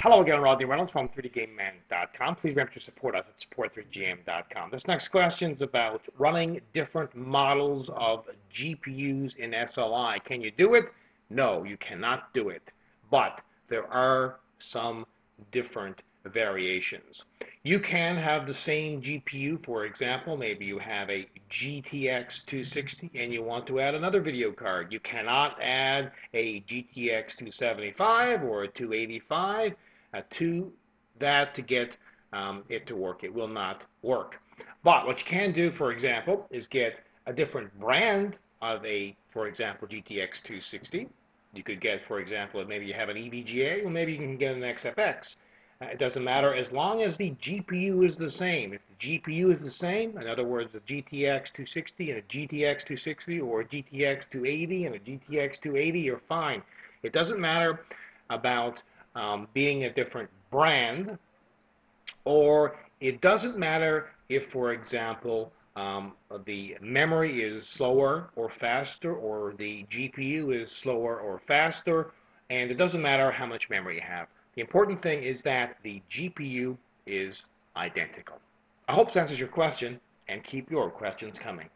Hello again, Rodney Reynolds from 3dgameman.com. Please remember to support us at support3dgm.com. This next question is about running different models of GPUs in SLI. Can you do it? No, you cannot do it. But there are some different variations. You can have the same GPU, for example, maybe you have a GTX 260 and you want to add another video card. You cannot add a GTX 275 or a 285 uh, to that to get um, it to work. It will not work. But what you can do, for example, is get a different brand of a, for example, GTX 260. You could get, for example, maybe you have an EVGA, or maybe you can get an XFX. Uh, it doesn't matter as long as the GPU is the same. If the GPU is the same, in other words, a GTX 260 and a GTX 260 or a GTX 280 and a GTX 280, you're fine. It doesn't matter about um, being a different brand or it doesn't matter if, for example, um, the memory is slower or faster or the GPU is slower or faster and it doesn't matter how much memory you have. The important thing is that the GPU is identical. I hope this answers your question and keep your questions coming.